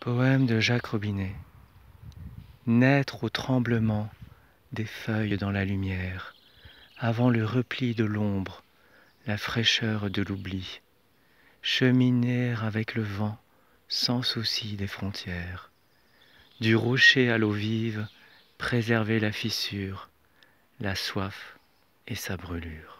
Poème de Jacques Robinet. Naître au tremblement des feuilles dans la lumière, avant le repli de l'ombre, la fraîcheur de l'oubli, cheminer avec le vent sans souci des frontières, du rocher à l'eau vive, préserver la fissure, la soif et sa brûlure.